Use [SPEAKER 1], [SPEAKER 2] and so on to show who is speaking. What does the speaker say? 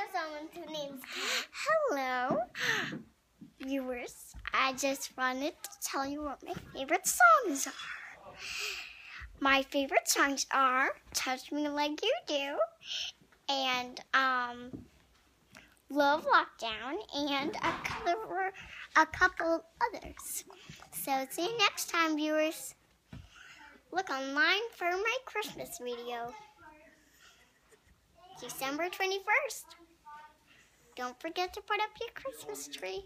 [SPEAKER 1] Know someone who names Hello, viewers. I just wanted to tell you what my favorite songs are. My favorite songs are Touch Me Like You Do and um, Love Lockdown and a couple, a couple others. So see you next time, viewers. Look online for my Christmas video. December 21st. Don't forget to put up your Christmas tree.